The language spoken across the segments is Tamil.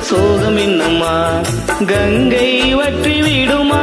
சோகம் என்னம்மா கங்கை வற்றி விடுமா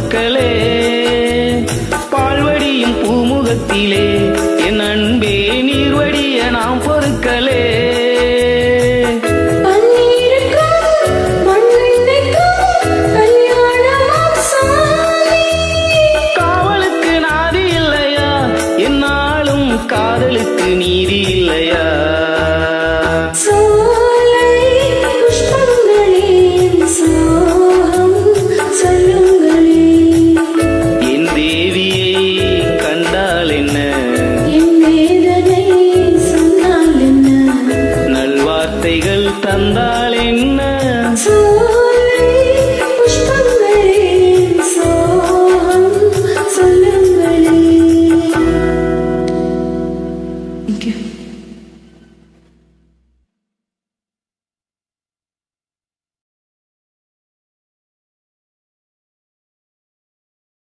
பூமக்களே பால்வடியும் பூமுகத்திலே என் அன்பே நீர்வடிய நாம் பொருட்களே